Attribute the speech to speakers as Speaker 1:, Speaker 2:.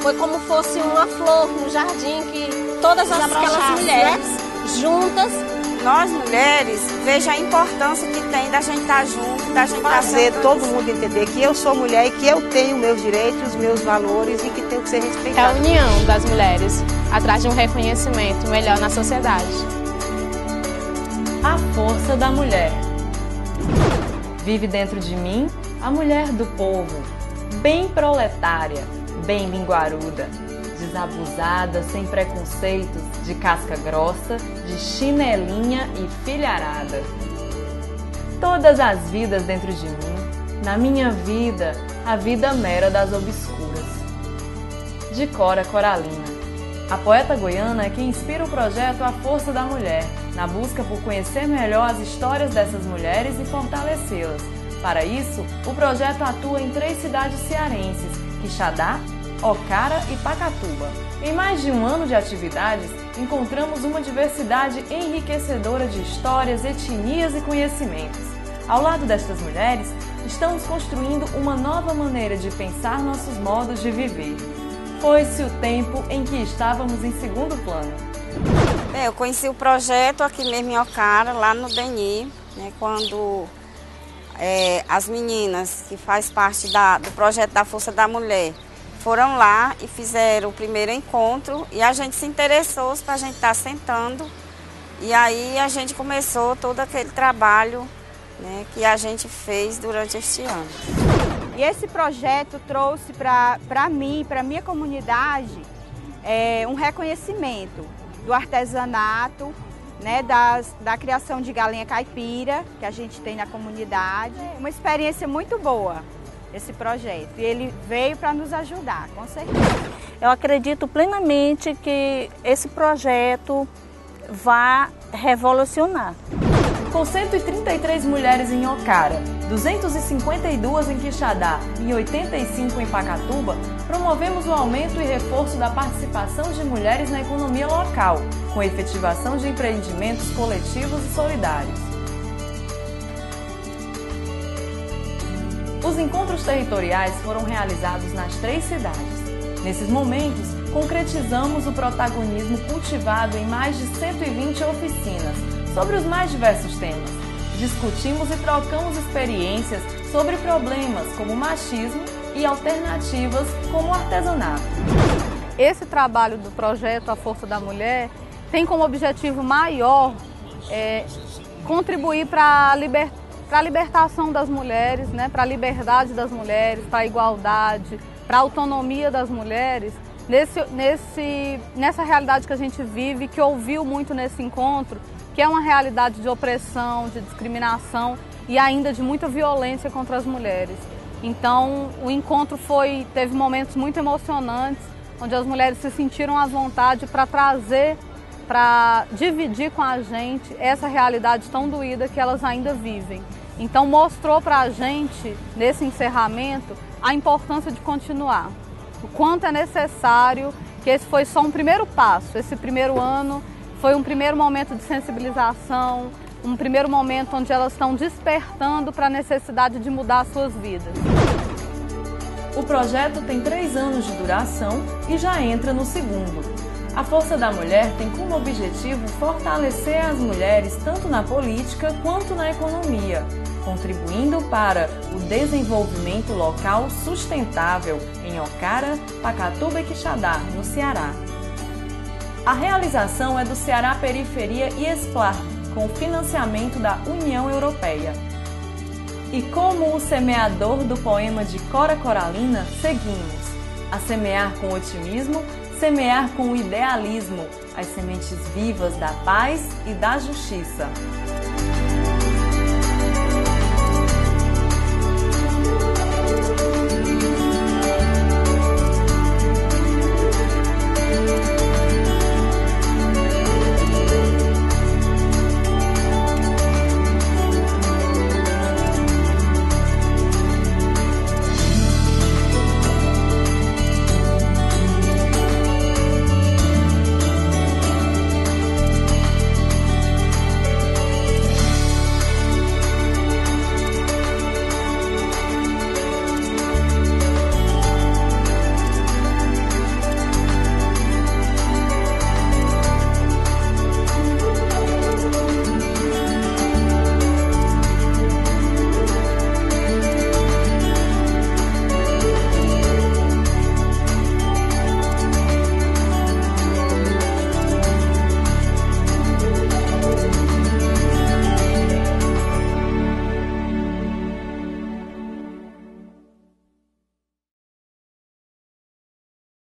Speaker 1: Foi como fosse uma flor no jardim que todas as, aquelas mulheres né? juntas
Speaker 2: nós mulheres, veja a importância que tem da gente estar junto, da gente fazer todo mundo entender que eu sou mulher e que eu tenho meus direitos, meus valores e que tenho que ser respeitada.
Speaker 3: É a união das mulheres atrás de um reconhecimento melhor na sociedade.
Speaker 4: A força da mulher. Vive dentro de mim a mulher do povo, bem proletária, bem linguaruda desabusada, sem preconceitos, de casca grossa, de chinelinha e filharada. Todas as vidas dentro de mim, na minha vida, a vida mera das obscuras. De Cora Coralina. A poeta goiana é quem inspira o projeto A Força da Mulher, na busca por conhecer melhor as histórias dessas mulheres e fortalecê-las. Para isso, o projeto atua em três cidades cearenses, Quixadá, Ocara e Pacatuba. Em mais de um ano de atividades, encontramos uma diversidade enriquecedora de histórias, etnias e conhecimentos. Ao lado destas mulheres, estamos construindo uma nova maneira de pensar nossos modos de viver. Foi-se o tempo em que estávamos em segundo plano.
Speaker 2: É, eu conheci o projeto aqui mesmo em Ocara, lá no DENI, né, quando é, as meninas que faz parte da, do projeto da Força da Mulher foram lá e fizeram o primeiro encontro e a gente se interessou para a gente estar tá sentando. E aí a gente começou todo aquele trabalho né, que a gente fez durante este ano.
Speaker 5: E esse projeto trouxe para mim, para a minha comunidade, é, um reconhecimento do artesanato, né, das, da criação de galinha caipira que a gente tem na comunidade. Uma experiência muito boa esse projeto. E ele veio para nos ajudar, com certeza.
Speaker 6: Eu acredito plenamente que esse projeto vai revolucionar.
Speaker 4: Com 133 mulheres em Ocara, 252 em Quixadá e 85 em Pacatuba, promovemos o aumento e reforço da participação de mulheres na economia local, com efetivação de empreendimentos coletivos e solidários. Os encontros territoriais foram realizados nas três cidades. Nesses momentos, concretizamos o protagonismo cultivado em mais de 120 oficinas sobre os mais diversos temas. Discutimos e trocamos experiências sobre problemas como machismo e alternativas como artesanato.
Speaker 7: Esse trabalho do projeto A Força da Mulher tem como objetivo maior é, contribuir para a libertação para a libertação das mulheres, né, para a liberdade das mulheres, para a igualdade, para a autonomia das mulheres, nesse, nesse, nessa realidade que a gente vive, que ouviu muito nesse encontro, que é uma realidade de opressão, de discriminação e ainda de muita violência contra as mulheres. Então, o encontro foi teve momentos muito emocionantes, onde as mulheres se sentiram à vontade para trazer, para dividir com a gente essa realidade tão doída que elas ainda vivem. Então mostrou para a gente, nesse encerramento, a importância de continuar. O quanto é necessário, que esse foi só um primeiro passo. Esse primeiro ano foi um primeiro momento de sensibilização, um primeiro momento onde elas estão despertando para a necessidade de mudar suas vidas.
Speaker 4: O projeto tem três anos de duração e já entra no segundo. A Força da Mulher tem como objetivo fortalecer as mulheres tanto na política quanto na economia, contribuindo para o desenvolvimento local sustentável em Ocara, Pacatuba e Quixadá, no Ceará. A realização é do Ceará Periferia e Esplar, com financiamento da União Europeia. E como o semeador do poema de Cora Coralina, seguimos a semear com otimismo, semear com idealismo as sementes vivas da paz e da justiça.